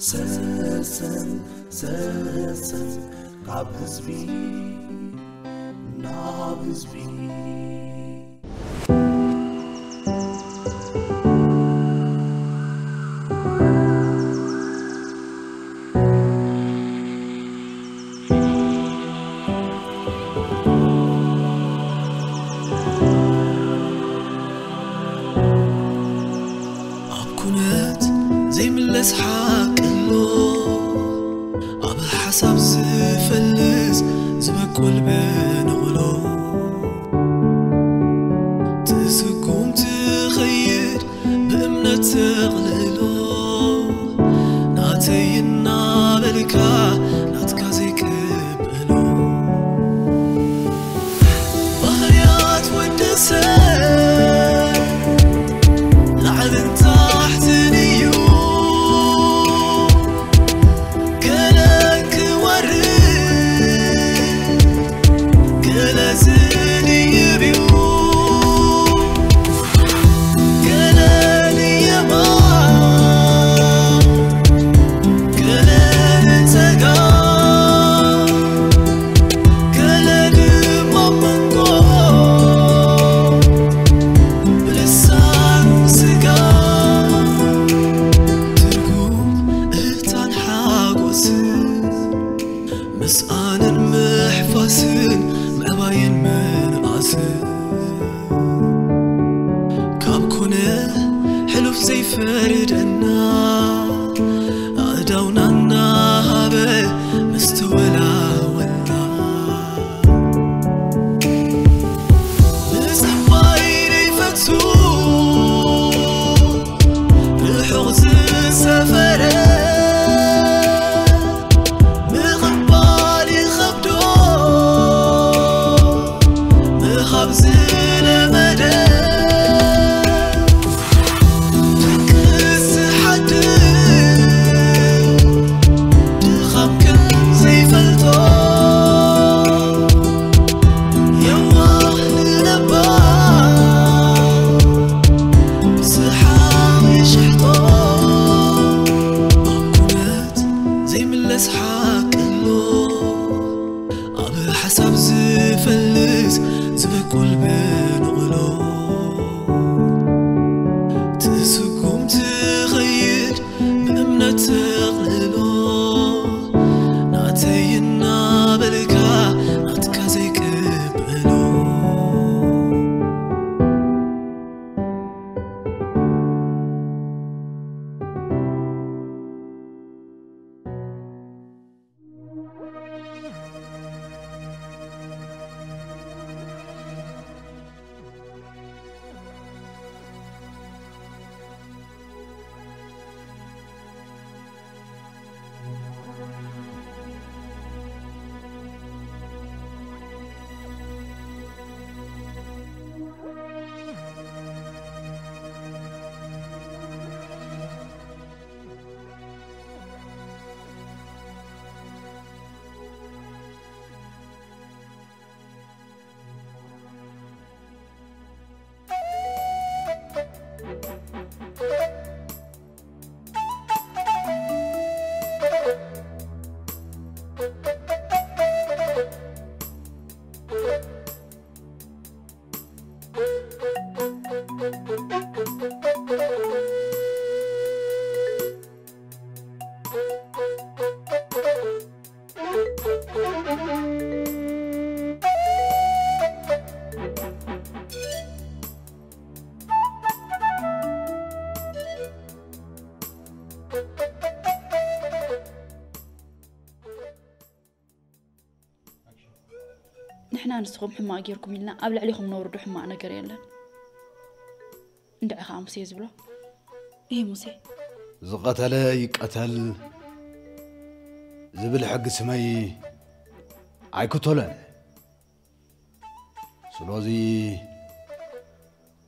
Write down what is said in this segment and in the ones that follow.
Sesam, sesam, kabız bir. نحن نسخو محما أجيركم يلنا أبلع عليكم نور حما أنا قريلا ከዓ ሙሴ ዝብሎ ይህ ሙሴ ዝቐተለ ይቀተል ዝብል ሕጊ ስመይ ኣይክተሎን ስለዚ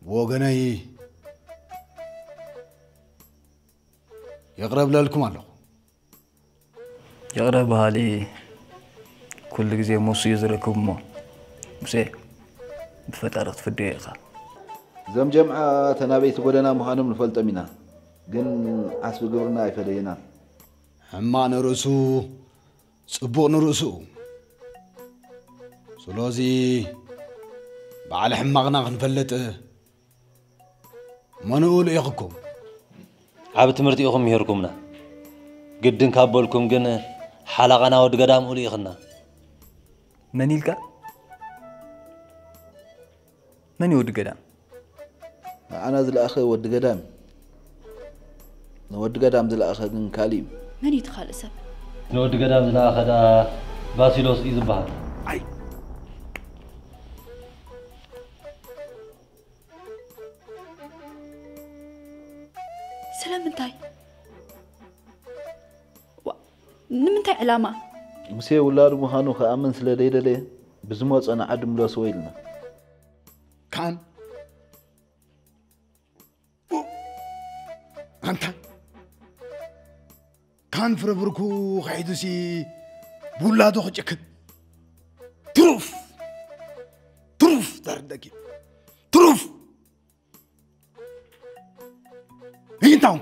ብወገነይ የቕረብ ለልኩም ኣለኹ የቕረብ ባህሊ ኩሉ ግዜ ሙሱ እዩ ዝረክብ እሞ ሙሴ ብፈጣሪ ክትፍድዮ ኢኻ እዞም ጀምዓ ተናበይቲ ጎደና ምዃኖም ንፈልጦም ኢና ግን ዓስቢ ግብርና ኣይፈለየና ሕማቕ ንርእሱ ጽቡቕ ንርእሱ ስለዚ በዓል ሕማቕና ክንፈልጥ መንኡ ልኢኽኩም ኣብ ትምህርቲ ኢኹም ምሄርኩምና ግድን ካብ በልኩም ግን ሓላቓና ወዲ ገዳም ኡሉ ኢኽና መን ኢልካ መን ይወዲ ገዳም ንዓና ዝለኣኸ ወዲ ገዳም ንወዲ ገዳም ዝለኣኸ ግን ካሊእ እዩ መን እዩ ትኻልእ ሰብ ንወዲ ገዳም ዝለኣኸ ዳ ባሲሎስ እዩ ዝበሃል ስለምንታይ ዋ- ንምንታይ ዕላማ ሙሴ ውላዱ ምዃኑ ክኣምን ስለ ደይደለየ ብዝመፆ ንዓዲ ምለስዎ ኢልና ካን አንተ ካንፍረብርኩ ከሒዱሲ ቡላዶ ክጭክን ትሩፍ ትሩፍ ዳርደኪ ትሩፍ። ይንታውን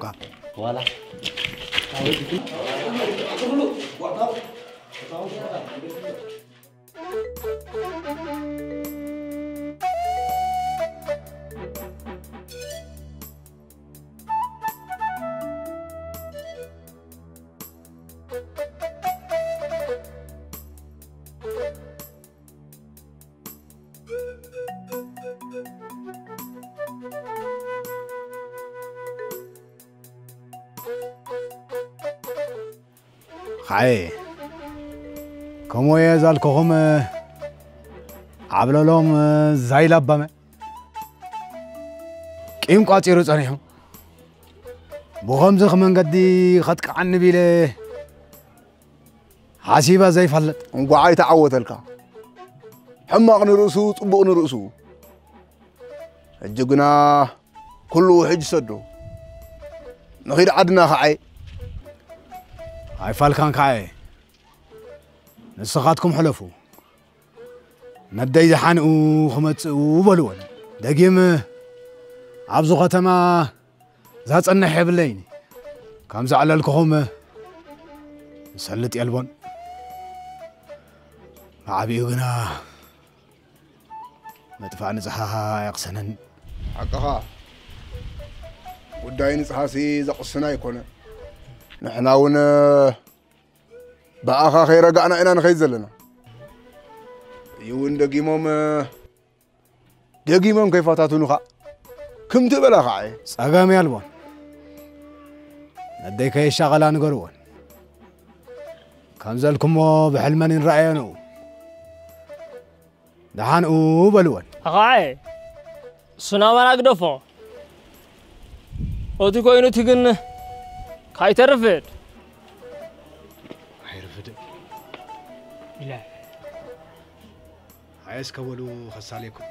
ዋላ ከምኡ እየ ዛልከኹም ዓብለሎም ዛይላበመ ቂም ቋፂሩ ጸኒሑ ብኸምዚ መንገዲ ኸጥቅዓኒ ቢለ ሓሲባ ዘይፈልጥ እንጓዓይ ተዓወተልካ ሕማቕ ንርእሱ ጽቡቕ ንርእሱ ሕጂ ግና ኩሉ ውሕጅ ሰዶ ንኺድ ዓድና ኸዓይ ኣይፋልካን ካየ ንስኻትኩም ሕለፉ ነደይ ዝሓንኡ ክመጽኡ በልዎን ደጊም ኣብዚ ኸተማ ዘጸንሕ የብለይኒ ከም ዘዕለልክኹም ዝሰልጥ የልቦን ብዓብኡ ግና መጥፋእ ንጽሓኻ የቕሰነን ሓቅኻ ጉዳይ ንጽሓሲ ዘቕስና ኣይኮነ ንሕና እውን بقى خير رجعنا إنا نخيز لنا يون أيوة، دقيمهم كيف كيفاتاتو نخا كم تبلا خاي ساقام يالوان نديك أي شغلة نقروان. كم زلكم بحلمان رأيانو دحان أو بلوان. خاي سنامان أقدفو أوتي كوينو تيجن خاي ترفيد. لا عايز كولو خص عليكم.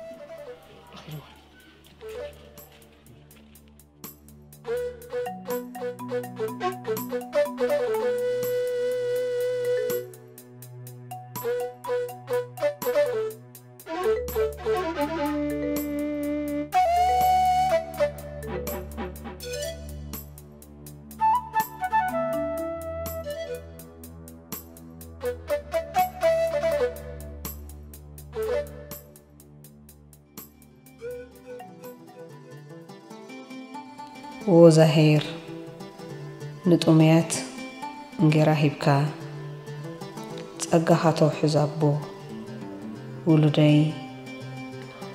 ወዛሄር ንጡመያት እንጌራ ሂብካ ጸጋኻ ተውሕዝ ኣቦ ውሉደይ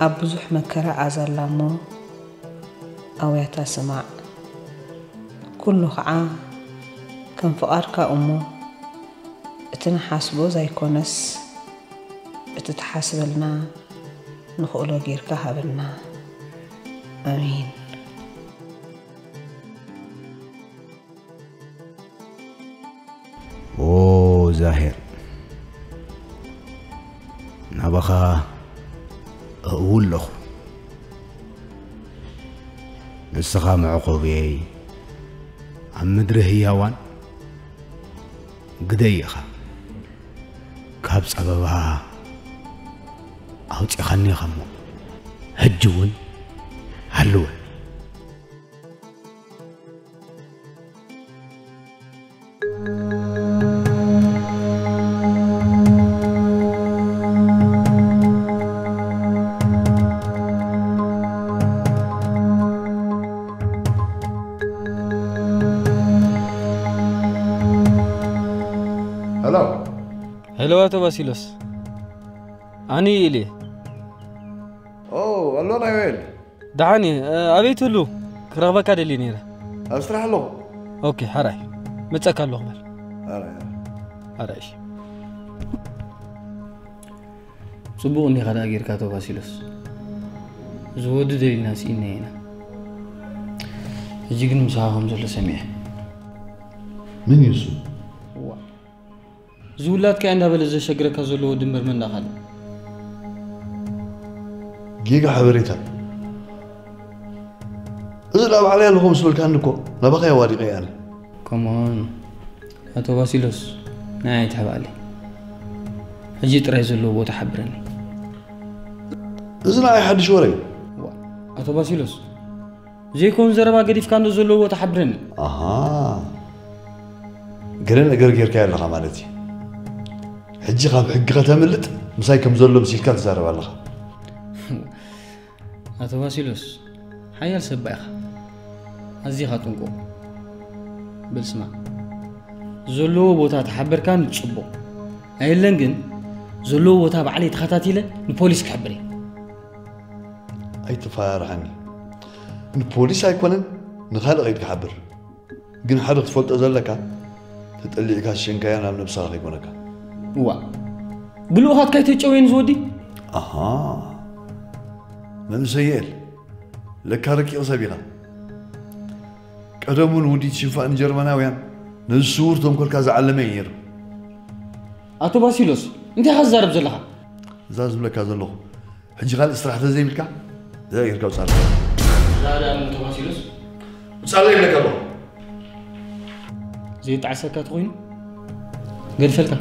ኣብ ብዙሕ መከራ ኣዘላ እሞ ኣውያታ ስማዕ ኩሉ ከዓ ከም ፍቓድካ እሞ እቲ ንሓስቦ ዘይኮነስ እቲ ተሓስበልና ንኽእሎ ጌርካ ሃበልና ኣሚን زاهر. نبخا أقول له نسخة معقوبي عم مدري هيوان قديخا كابس سببها. أو تخني خمو. هجون. هلوه دلوقتي باسيلوس عني ليه اوه الله أنا ويل دعاني آه، أبيت له كرغبه كادلي نيرة. اسرح له أوكي حراي متسكر له بل حراي حراي صبو أني غدا غير كاتو باسيلوس زود دلي ناس انينا اجيكن مساهم زل سميه من يوسف زولات كأن هبل إذا شجرك زلو دمر من دخل جيجا حبريتا. إذا لعب عليها لهم سلوك عندكم لا بقى يا وارقي يعني كمان أتو باسيلوس نايت حبالي. أجيت رأي زلو بوتا حبرني. إذا لا أحد شوري. أتو باسيلوس زي كون زربا قريف كان زلو بوتا حبرني. أها. قرن أقرقر كاين لغة مالتي. حجي غاب حق غا تملت مساي كم زلو مسيلكا تزارب الله اتو فاسيلوس حيال سبايخ هزي خاتونكو بالسماء زلو بوتا تحبر كان تشبو اي لنجن زلو بوتا بعلي تخاتاتي له نبوليس كحبري اي تفاير عني نبوليس اي كونن نخالق اي تحبر قن حرق تفوت ازلكا تتقلي ايكاس شنكايان عم نبصرخ يكونكا وا. قلو هات كايت تشوين زودي أها ممسيل لك رقيق سبيلا قدمون ودي تشنفان جرمناويان نسورتهم كل كاز علمي ير اتو باسيلوس انت حزارب زلها زاز بلا كاز الله حجي قال استراحه زي بلكا زي يركب صار لا لا انت باسيلوس صلي بلك الله زيت عسكات غين قال فلكه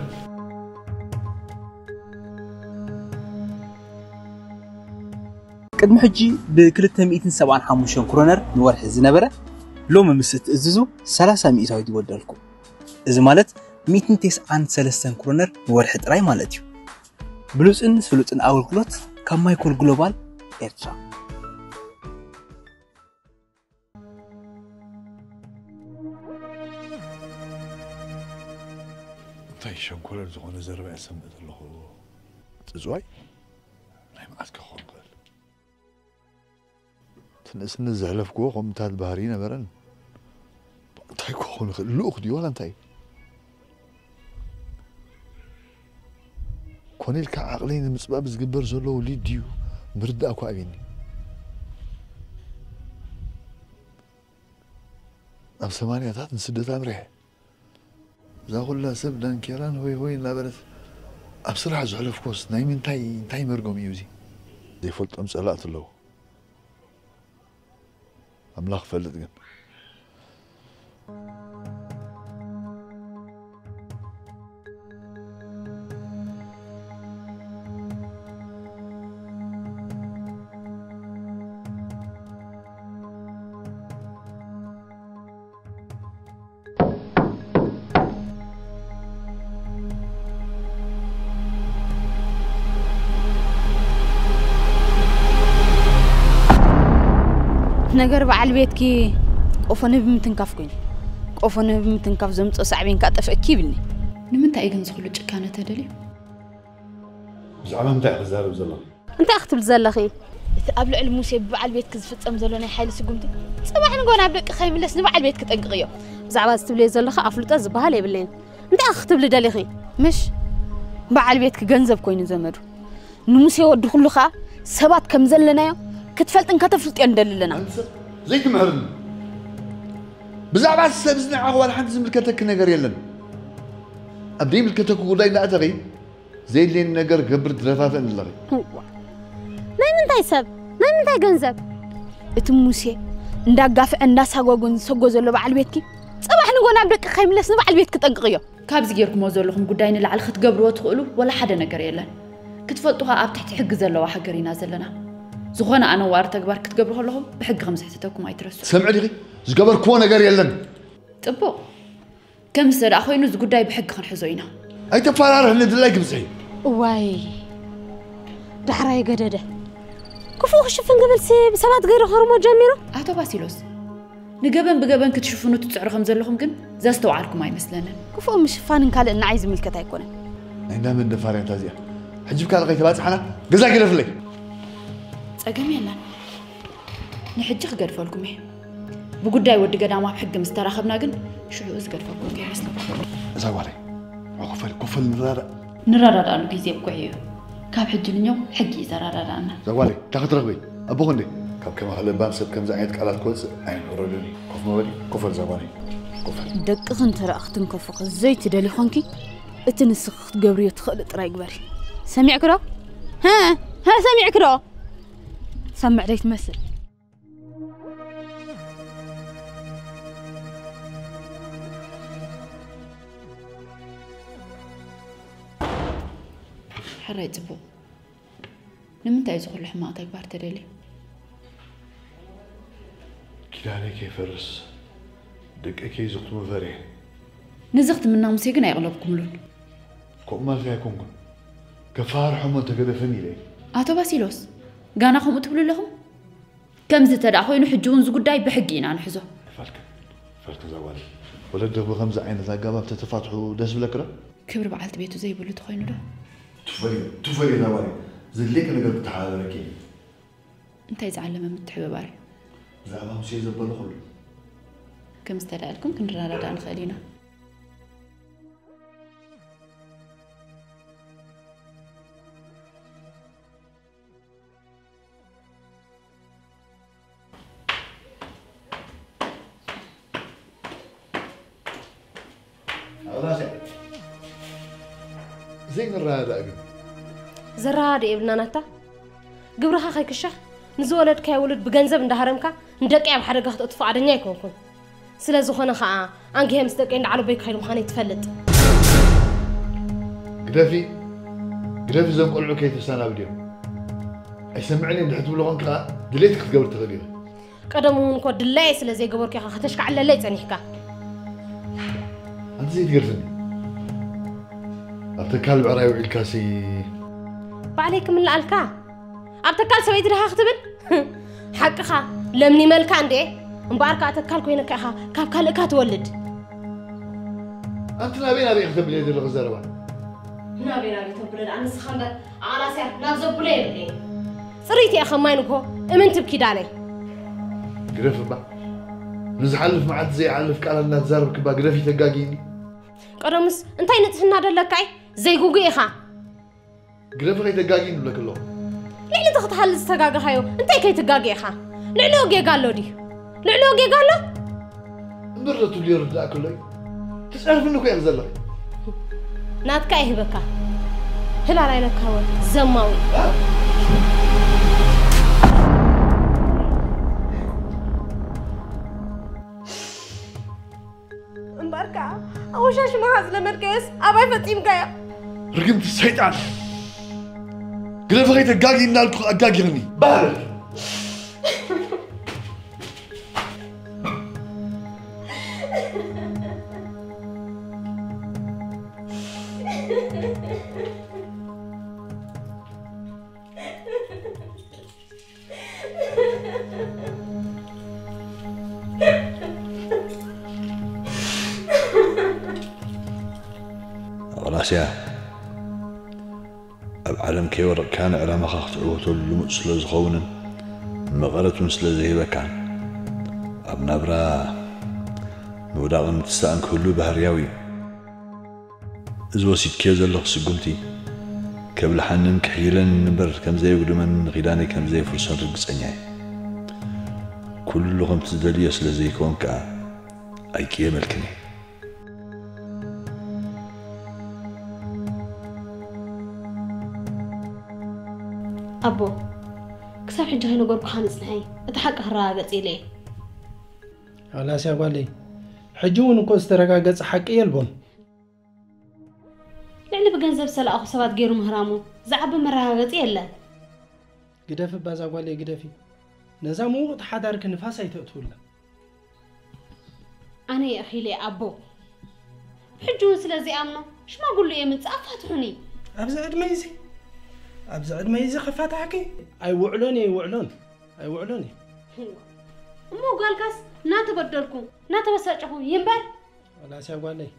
ቅድሚ ሕጂ ብ275 ክሮነር ንወርሒ ዝነበረ ሎሚ ምስ እትእዝዙ 30 ሚእታዊት ይወደልኩም እዚ ማለት 193 ክሮነር ንወርሒ ጥራይ ማለት እዩ ብሉፅን ስሉጥን ኣገልግሎት ካብ ማይኮል ግሎባል ኤርትራ እንታይ ሸንኮለር ዝኾነ ዘረባ ሰምዕ ዘለኹ ፅፅዋይ እቲ ንእስነት ዘሕለፍክዎ ከምታት ባህሪ ነበረን እንታይ ክኸውን ይኽእል ልኡኽ ድዩ ዋላ እንታይ ኮነ ኢልካ ዓቕለይ ንምፅባብ ዝግበር ዘሎ ውሊድ ድዩ ምርዳእ እኳ ኣብኒ ኣብ ሰማንያታት ንስደት ኣምሪሐ እዛ ኩላ ሰብ ዳንኬራን ሆይ ሆይ እናበለት ኣብ ስራሕ ዝሕለፍኮስ ናይ ምንታይ እንታይ መርጎም እዩ እዚ ዘይፈልጦም ፀላእት ኣለዉ ام لغفلت گم ነገር በዓል ቤትኪ ቆፎ ንህቢ ምትንካፍ ኮይኑ ቆፎ ንህቢ ምትንካፍ ዘምፅኦ ሳዕቤንካ ጠፍአኪ ይብልኒ ንምንታይ እዩ ግን ዝኽሉ ጭካነ ተደልዩ ብዛዕባ እንታይ ክዛረብ ዘሎ እንታይ ክትብል ዘለኺ እቲ ኣብ ልዕሊ ሙሴ ብበዓል ቤትኪ ዝፍፀም ዘሎ ናይ ሓይሊ ስጉምቲ ፅባሕ ንጎ ናብ ደቂ ከይምለስ ንበዓል ቤት ክጠንቅቕ እዮም ብዛዕባ ዝትብልዮ ዘለኻ ኣፍልጦ ዝበሃል የብለይን እንታይ ክትብል ደሊኺ ምሽ በዓል ቤትኪ ገንዘብ ኮይኑ ዘመዱ ንሙሴ ወዲ ኩሉ ከዓ ሰባት ከም ዘለናዮ ክትፈልጥን ከተፍልጥዮ ንደሊ ኣለና ዘይትምሕርኒ ብዛዕባ ሰብ እዚ ንዓኹ ዋላ ሓንቲ ዝምልከተኪ ነገር የለን ኣብ ዘይምልከተኩ ጉዳይ እንዳእተኺ ዘየድልየኒ ነገር ገብር ትረፋፍአን ኣለኺ ናይ ምንታይ ሰብ ናይ ምንታይ ገንዘብ እቲ ሙሴ እንዳጋፍዐ እንዳሳጓጉን ዝሰጎ ዘሎ በዓል ቤትኪ ፅባሕ ንጎ ናብ ደቂ ከይምለስ ንበዓል ቤት ክጠንቅቕ እዮም ካብዚ ጌርኩሞ ዘለኹም ጉዳይ ንላዕሊ ክትገብርዎ ትኽእሉ ወላ ሓደ ነገር የለን ክትፈልጡ ኸ ኣብ ትሕቲ ሕጊ ዘለዋ ሃገር ኢና ዘለና ዝኾነ ኣነ ዋር ተግባር ክትገብሩ ከለኹም ብሕጊ ከም ዝሕትተኩም ኣይትረሱ ሰምዒ ዲኺ ዝገበርክዎ ነገር የለን ጥቡቕ ከም ዝተደኣ ኮይኑ እዚ ጉዳይ ብሕጊ ክንሕዞ ኢና ኣይተፈራርሕ ንድላይ ግብፅሒ እዋይ ዳሕራይ ገደደ ክፉእ ክሽፍን ክብል ሲ ብሰባት ገይሩ ከርሞ ጀሚሩ ኣቶ ባሲሎስ ንገበን ብገበን ክትሽፍኑ ትፅዕሩ ከም ዘለኹም ግን ዘስተውዓልኩም ኣይመስለንን ክፉእ ምሽፋንን ካልእ ንዓይ ዝምልከት ኣይኮነን ናይ እንዳመን ደፋርያ እንታ እዚኣ ሕጂ ብካልእ ከይተባፅሓና ገዛ ግደፍለይ ፀገም የለን ንሕጂ ክገድፈልኩም እየ ብጉዳይ ወዲ ገዳማ ኣብ ሕጊ ምስ ተራኸብና ግን ሽዑ ዝገድፈልኩም ከይመስለኩም እዛ ጓለይ ኮፈል ኮፈል ንራዳእ ንረዳዳእሉ ግዜ ብጉዕ እዩ ካብ ሕጂ ንኛው ሕጊ እዩ ዘረዳዳእና እዛ ጓለይ እንታ ክትረኽበይ ኣቦ ክንደይ ካብ ከማ ክለባን ሰብ ከምዚ ዓይነት ቃላት ክወፅእ ኣይንረድን ኮፍ መበሊ ኮፈል እዛ ጓለይ ኮፈል ደቅኽን ተረእ ክትንከፉ ዘይትደሊ ኮንኪ እቲ ንስኽ ክትገብርዮ ትኽእል ጥራይ ግበሪ ሰሚዕክ ዶ ሀ ሀ ሰሚዕክ ዶ ሰምዕ ደይ ትመስል ሕራይ ፅቡቕ ንምንታይ እዩ ዝኩሉ ሕማቕ ተግባር ተደልዩ ኪዳነይ ከይፈርስ ደቂ ከይዝኽትሙ ፈርየ ንዚ ክትምና ሙሴ ግን ኣይቕለብኩምሉን ከምኡ ማለት ኣይኮንኩን ከፋርሖሞ ተገደፈኒ ኢለ ኣቶ ባሲሎስ قانا خمو تبلو لهم كم زي تدا خوينو حجون زو قداي بحقينا نحزو فالك فالك زوال ولا دو بخمسة عين ذا قابا بتتفاتحو دس بلكرة كبر بعلت بيتو زي بلو تخوينو تفاي تفاي تفري زوالي ليك أنا قلت تعالى لك انت يزعلم من تحب باري زعما مشي زبل كله كم استدعى لكم كنرى رادع خالينا زرادة ابن ناتا جبرها خي كشة نزولد كي ولد بجنزب عند هرمك ندك عم حرقة تطفى عدنيا يكونكم سلا زخنا خاء عن جهم ستك عند عربيك خير مخاني تفلت قلفي قلفي زم قلعو كي أي سمعني إن دحت بلغن كا دليتك في تقبل تغيير قدمون كو دلاي سلا زي قبر كي خا تشكع على ليت أنا حكا أنت زيد زي أتكلم على بعراي الكاسي ባዕለይ ክምልኣልካ ኣብ ተካል ሰበይቲ ድኻ ክትብል ሓቅኻ ለምኒ መልካ እንዴ እምበኣር ከዓ ተካል ኮይነካ ኢኻ ካብ ካልእካ ትወልድ ኣንቲ ናበይ ናበይ ክተብል እየ ዘለኹ ዘረባ ናበይ ናበይ ተብለ ዳ ንስኻ እምበር ኣቃላስያ ናብ ዘብሎ የብለ ፅሪት እየ ከማይ ንኮ እምን ትብኪዳለይ ግደፍ እባ ንዝሓልፍ መዓልቲ ዘይዓልፍ ቃል እናተዛረብ ክባ ግደፊ ተጋጊኒ ቀደምስ እንታይ ንፅሕና ደለካይ ዘይጉጉእ ኢኻ قلب قلبها يدقاقين ولا الله لعلي تخط حل السقاقة هايو انت كي تقاقي خا. لعلو جي قال دي. لعلو قي قالو؟ مرتو لي. ردا كله تسعرف انه كي اغزلك ناتكا يهبكا هلا علينا كهوة زماوي. أه؟ أو شاش ما هذا المركز أبى فتيم جايا رقمت الشيطان. Je Glevreit el gag innal eh, gag niet. Bal! Voilà, c'est... ክትዕወተሉ ልሙፅ ስለ ዝኸውንን መቐረት እውን ስለ ዘይህበካን ኣብ ናብራ ምውዳቕን ምትስታእን ክህሉ ባህርያዊ እዩ እዚ ወሲድክዮ ዘለኹ ስጉምቲ ከብልሓንን ክሕይለን እምበር ከም ዘይጉድመን ኺዳነይ ከም ዘይፍርሶን ርግፀኛ እየ ኩሉ ከምቲ ዝደልዮ ስለ ዘይከውን ከዓ ኣይቅየመልክን እየ ኣቦ ክሳብ ሕጂ ከይነገርኩኻ ንፅንሐይ እቲ ሓቂ ክረጋገፅ ኢለ እየ ኣላስያ ጓለይ ሕጂ እውን እኮ ዝተረጋገፀ ሓቂ የልቦም ልዕሊ ብገንዘብ ዝተለኣኹ ሰባት ገይሩ ምህራሙ ዝዓቢ መረጋገፂ የለን ግደፊ ባዛ ጓለይ ግደፊ ነዛ ምውቕቲ ሓዳርክ ንፋስ ኣይተእትውላ ኣነ የእኺለ ኣቦ ሕጂ እውን ስለዘይኣምኖ ሽማግሉ እየ ምፅእ ኣፋትሑኒ ኣብዚ ዕድመ እዚ ኣብዚ ዕድመ እዚ ከፋታሕኪ ኣይውዕሎን እየ ይውዕሎን ኣይውዕሎን እየ እሞ ጓልካስ እናተበደልኩ እናተበሳጨኹ ይምበር ወላስያ ጓለይ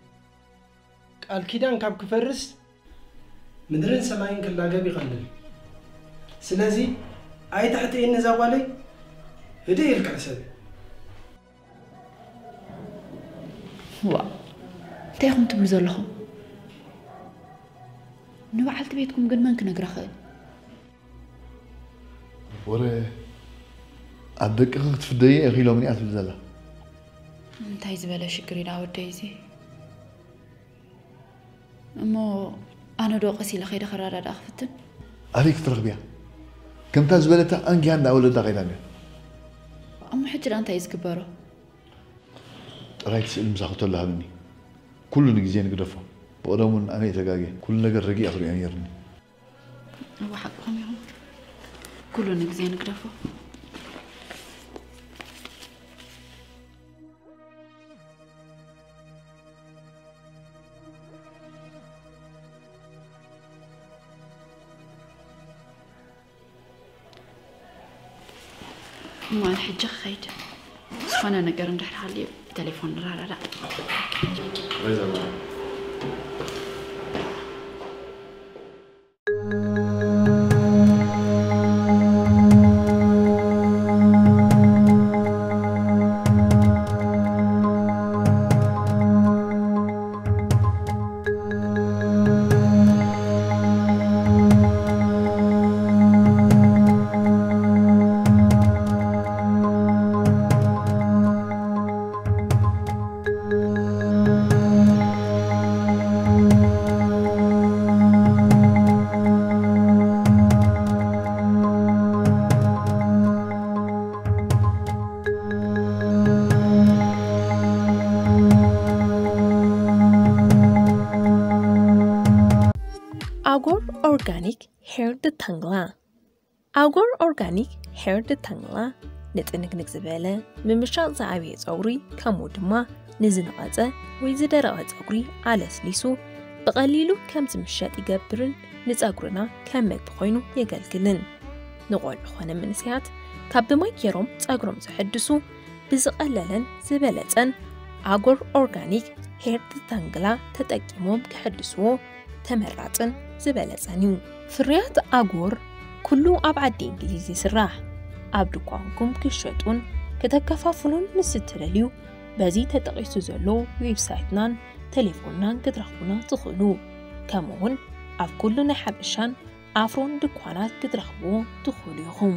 ቃል ኪዳን ካብ ክፈርስ ምድርን ሰማይን ክላገብ ይቐልል ስለዚ ኣይታሕትእየኒ እዛ ጓለይ ህደ ይልካ ሰብ ዋ እንታይ ኢኹም ትብሉ ዘለኹም ንበዓልቲ ቤትኩም ግን መን ክነግራ ክእል ወረ ኣደቅኺ ክትፍደየ እኺሎም እኒኣ ትብል ዘላ እንታይ ዝበለ ሽግር ኢና ወደይ እዚ እሞ ኣነ ዶ ቀሲለ ከይደ ከራዳዳ ክፍትን ኣበይ ክትረኽብያ ከምታ ዝበለታ ኣንጊያ እንዳወለዳ ከይዳ እያ እሞ ሕጂ ዳ እንታይ እዩ ዝግበሮ ጥራይ ትስእል ምሳኽቶ ሃብኒ ኩሉ ንግዜ ንግደፎ ብቀደም እውን ኣነ ተጋጌ ኩሉ ነገር ረጊእ ክሪኦ ነርኒ እዋ ሓቅኹም ኢኹም ኩሉ ንግዜ ንግደፎ እዋን ሕጂ ክኸይድ ዝኾነ ነገር እንድሕር ሃልዩ ብቴሌፎን ንራዳዳ ኦርጋኒክ ሄር ድታንግላ ንጥንግንግ ዝበለ ምምሻቕ ዝዓበየ ፀጉሪ ከምኡ ድማ ንዝነቐፀ ወይ ዝደረቐ ፀጉሪ ኣለስሊሱ ብቐሊሉ ከም ዝምሸጥ ይገብርን ንፀጉርና ከም ምግቢ ኮይኑ የገልግልን። ንቆልዑ ኮነ መንስያት ካብ ብማይ ገይሮም ፀጉሮም ዘሕድሱ ብዝቐለለን ዝበለፀን ኣጎር ኦርጋኒክ ሄር ድታንግላ ተጠቂሞም ክሕድስዎ ተመራፅን ዝበለፀን እዩ። ፍርያት ኣጎር ኩሉ ኣብ ዓዲ እንግሊዝ ይስራሕ ኣብ ድኳንኩም ክሸጡን ከተከፋፍሉን ምስ እትደልዩ በዚ ተጠቂሱ ዘሎ ዌብሳይትናን ቴሌፎንናን ክትረኽቡና ትኽእሉ ከምኡውን ኣብ ኩሉ ናይ ሓበሻን ኣፍሮን ድኳናት ክትረኽብዎ ትኽእሉ ኢኹም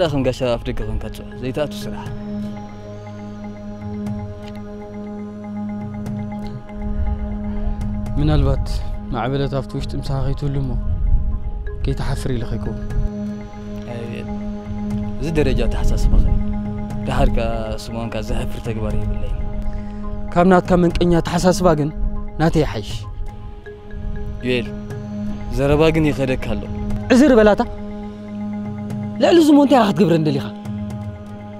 እንተ ዳ ከም ጋሻ ኣፍ ደገ ኮንካ ትፅዕ ዘይተኣቱ ስራሕ ምናልባት ማዕበለት ኣብቲ ውሽጢ ምሳኻ ከይትህሉ እሞ ከይተሓፍር ኢለ ከይከውን ኣይቤል እዚ ደረጃ ተሓሳስባ ኸ ድሓርካ ስሞንካ ዘሕፍር ተግባር የብለይ ካብ ናትካ መንቀኛ ተሓሳስባ ግን ናተይ ሓይሽ ይቤል ዘረባ ግን ይኸደካ ኣሎ ዕዝር በላታ ልዕሊ ዝሞ እንታይ ኢኻ ክትገብረ እንደሊኻ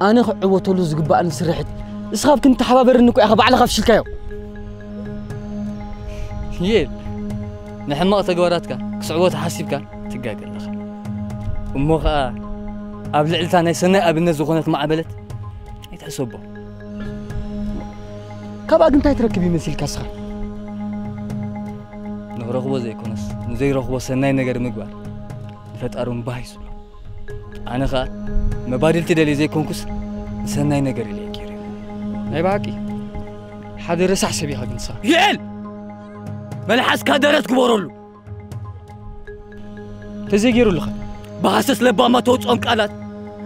ኣነ ክዕወተሉ ዝግባእኒ ስርሕት እስኻ ኣብ ክንተሓባበረኒ ኮ ኢኻ ባዕልኻ ፍሽልካዮ ይል ንሕማቕ ተግባራትካ ክስዕቦ ተሓሲብካ ትጋገል ኣለኻ እሞ ከዓ ኣብ ልዕልታ ናይ ሰናይ ኣብነት ዝኾነት ማዕበለት ኣይትሕሰቦ ካብኣ ግን እንታይ ትረክብ ይመስልካ ስኻ ንክረኽቦ ዘይኮነስ ንዘይረኽቦ ሰናይ ነገር ምግባር ንፈጣሪ أنا خا ما بادل تدلي زي كونكوس سناي نجر لي كيري ناي باقي حد رسع سبي هاد إنسان يل ملحس كادرس كبرولو تزيجيرو لخا بحسس لبا ما توت أنك كالات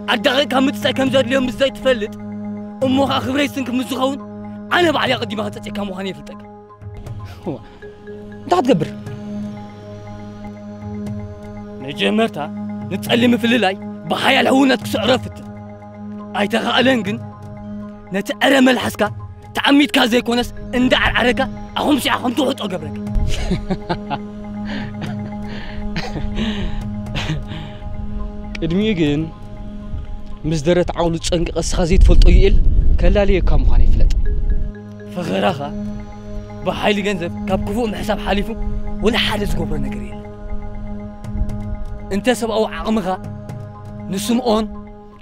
أدعي كم تسأ كم زاد اليوم إزاي تفلت أمو خبري يسنك مزخون أنا بعلي قدي ما هتسأ كم وهني فلتك هو أنت قبر نجمرتها نتسلم في الليل ምፍልላይ ብሓያል ህውነት ክስዕሮ ፍትህ ኣይተኻእለን ግን ነቲ ዕረ መልሓስካ ተዓሚትካ ዘይኮነስ እንዳዓርዓረካ ኣኹም ሲዓ ከም ትውሕጦ ገብረካ ቅድሚኡ ግን ምስ ደረት ዓውሉ ፀንቂ ቀስኻ ዘይትፈልጦ እዩ ኢል ከላለየካ ምዃነ ይፍለጥ ፍኽራኻ ብሓይሊ ገንዘብ ካብ ክፉእ ምሕሳብ ሓሊፉ ወላ ሓደ ዝገብሮ ነገር የለን እንተ ሰብኣዊ ዓቕምኻ ንስምዖን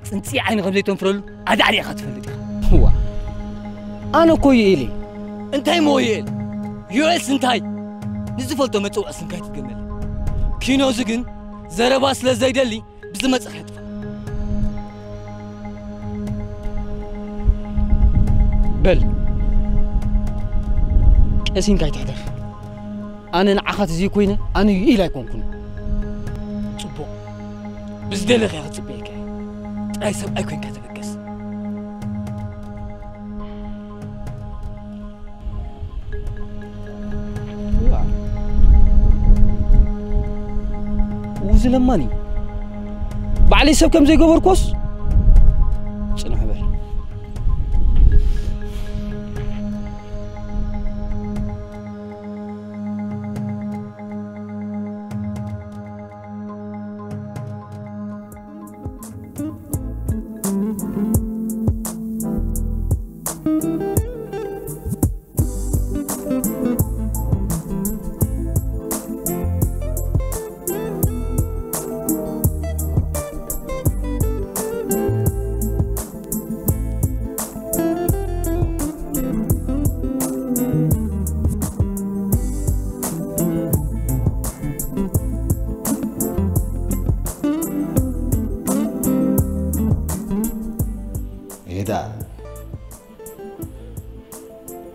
ፅንፂ ዓይኒ ከም ዘይተንፍረሉ ኣዳዕሪእኻ ትፈልጥ ኢኻ ዋ ኣነ እኮ እዩ ኢለ እንታይ ሞ ይእል ዩኤስ እንታይ ንዝፈልጦ መፅውዕ ስንካይ ትገመል ኪኖዚ ግን ዘረባ ስለ ዘይደሊ ብዝመፅእ የጥፋ በል ቀሲንካ ይትሕደር ኣነ ንዓኻት እዚ ኮይነ ኣነ እዩ ኢል ኣይኮንኩን ፅቡቕ بزدل غيرت بيكي أي سب اكون كاتب القص وزلماني. بعلي سب كم زي قبر كوس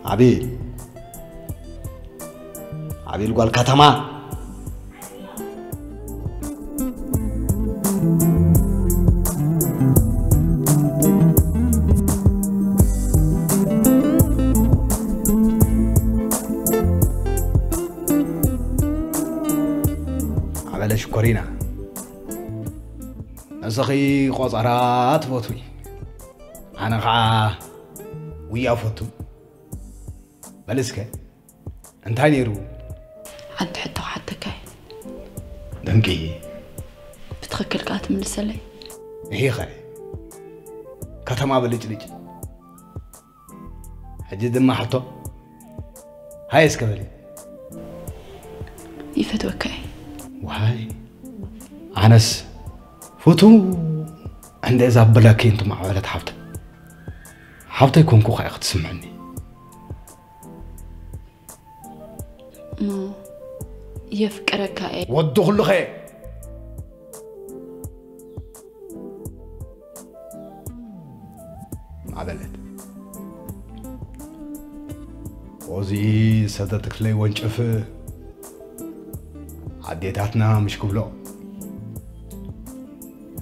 عبيل عبيل قال كتما عبالة شكرينا نسخي قصرات فوتوي بلسك أنت هاي yeru انت حتى حتى كاي. دنكي بتخكل كاتم من السلي هي خاي. كاتما بلج لج. حجد ما حطو هاي اسكبلي يفتوى كاي. وهاي. عنس فوتو. عند إذا بلاكي أنتم مع ولد حفته. حفته يكون كوخا يخت سمعني. يفكرك إيه ودو خلو عبلت وزي سدتك لي ونشف عديتاتنا مش هذا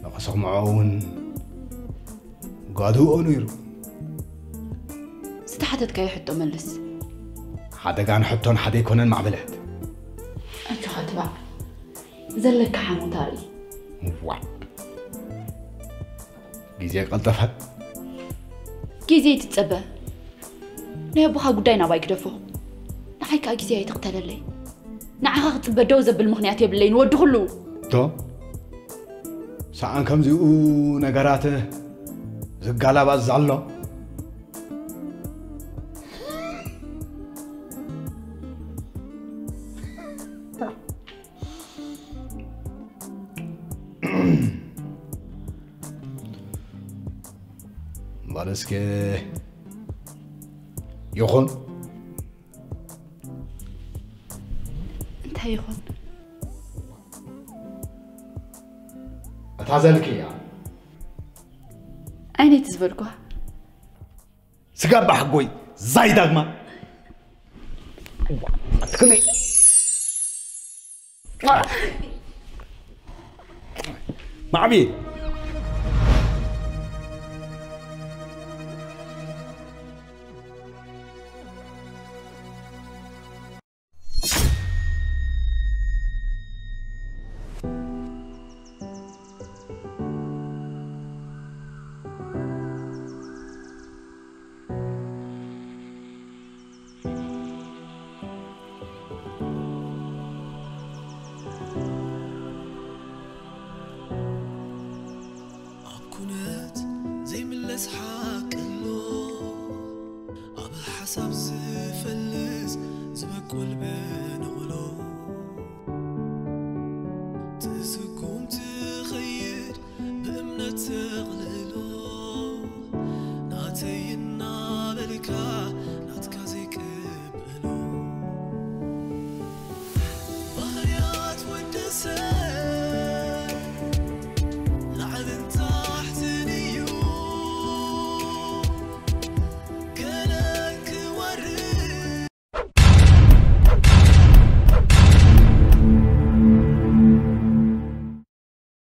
لقصق معاون قادو اونيرو ستحدث كي حتى ملس ሓደጋ ንሕቶን ሓደ ይኮነን ማዕበለት ኣንቺ ትባዕ ዘለካ ሓሞታ ርኢ ዋ ግዜ ቀልጠፈ ግዜ ትፀበ ናይ ኣቦኻ ጉዳይ ናባይ ክደፎ ንዓይ ከዓ ግዜ ኣይትኽተለለይ ንዓኻ ክፅበ ደው ዘብል ምክንያት የብለይ ንወዲ ኩሉ ቶ ሰዓን ከምዚኡ ነገራት ዝጋላባዝ ኣሎ parce que يخون انت يخون اتعزلك يا أين تزبركو سقاب حقوي زاي دغما اتكلي معبي بال